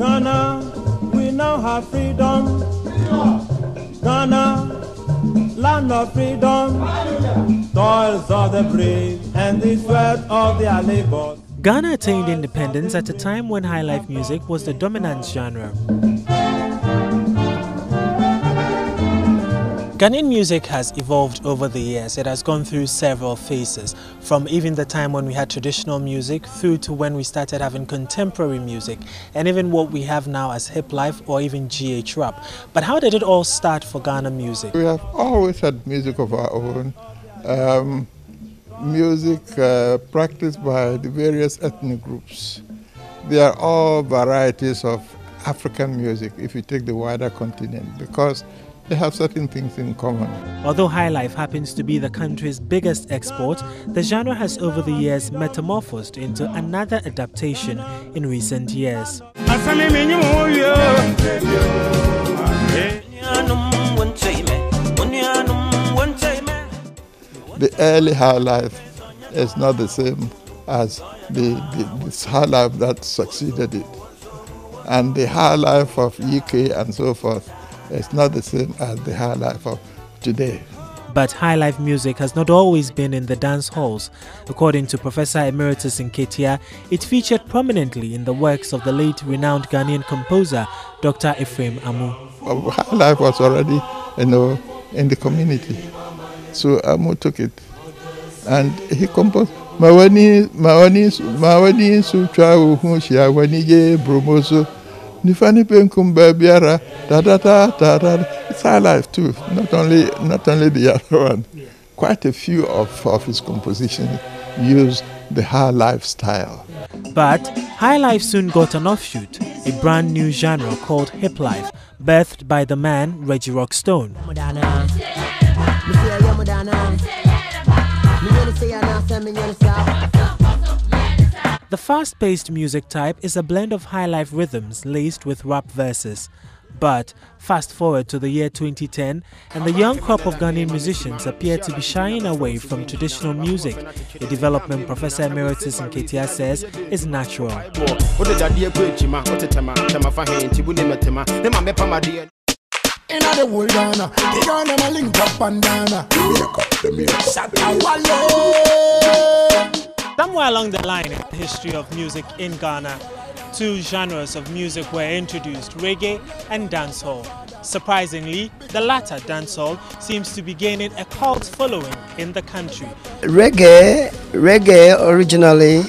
Ghana, we now have freedom. Ghana, land of freedom. Toils of the brave and the sweat of their labor. Ghana attained independence at a time when highlife music was the dominant genre. Ghanaian music has evolved over the years. It has gone through several phases, from even the time when we had traditional music through to when we started having contemporary music, and even what we have now as hip life or even GH rap. But how did it all start for Ghana music? We have always had music of our own. Um, music uh, practiced by the various ethnic groups. They are all varieties of African music if you take the wider continent because they have certain things in common. Although highlife happens to be the country's biggest export, the genre has over the years metamorphosed into another adaptation in recent years. The early high life is not the same as the, the this high life that succeeded it. And the high life of UK and so forth it's not the same as the high life of today. But high life music has not always been in the dance halls. According to Professor Emeritus Nketia, it featured prominently in the works of the late renowned Ghanaian composer Dr. Ephraim Amu. High life was already, you know, in the community. So Amu took it and he composed Mawani Mawani Mawani Sutra Uhushia Wanije Bromoso Nifani Penkum Babiara, da da da da da. It's high life too, not only not only the other one. Quite a few of, of his compositions use the high life style. But high life soon got an offshoot, a brand new genre called hip life, birthed by the man Reggie Rockstone. The fast paced music type is a blend of high life rhythms laced with rap verses. But fast forward to the year 2010, and the young crop of Ghanaian musicians appear to be shying away from traditional music, a development Professor Emeritus Nketia says is natural. In the whole Ghana, the Ghana link up and down. Somewhere along the line in the history of music in Ghana, two genres of music were introduced, reggae and dancehall. Surprisingly, the latter, dancehall, seems to be gaining a cult following in the country. Reggae, reggae originally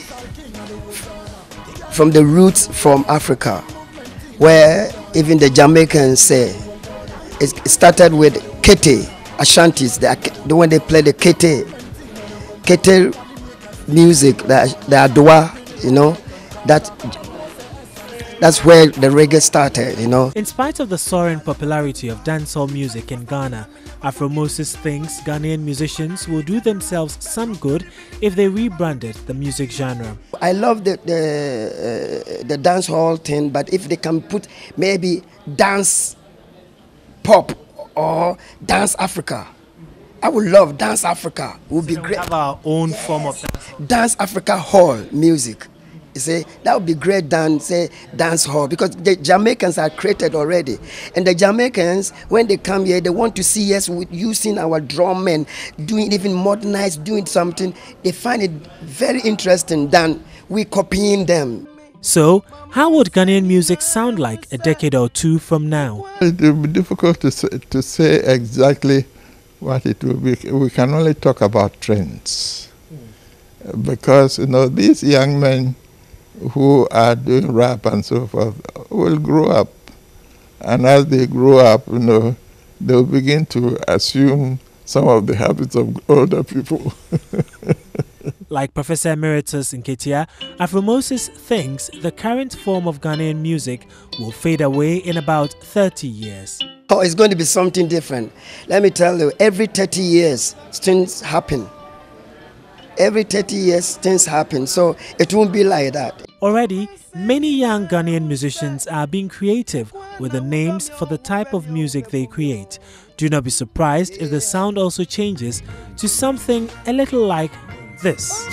from the roots from Africa, where even the Jamaicans say it started with kete, Ashantis, the, when they play the kete, kete music, the, the adowa, you know, that that's where the reggae started, you know. In spite of the soaring popularity of dancehall music in Ghana, Afro Moses thinks Ghanaian musicians will do themselves some good if they rebranded the music genre. I love the the, uh, the dancehall thing, but if they can put maybe dance pop or dance Africa, I would love Dance Africa. It Would be so great. have our own form of dance. Dance Africa Hall music. You say that would be great than say dance hall because the Jamaicans are created already, and the Jamaicans when they come here they want to see us with using our drum and doing even modernized, doing something. They find it very interesting than we copying them. So, how would Ghanaian music sound like a decade or two from now? It would be difficult to say, to say exactly what it will be. We can only talk about trends because you know these young men who are doing rap and so forth will grow up, and as they grow up, you know, they'll begin to assume some of the habits of older people. like Professor Emeritus Nketia, Afro Moses thinks the current form of Ghanaian music will fade away in about 30 years. Oh, it's going to be something different. Let me tell you, every 30 years, things happen. Every 30 years, things happen. So it won't be like that. Already, many young Ghanaian musicians are being creative with the names for the type of music they create. Do not be surprised if the sound also changes to something a little like this.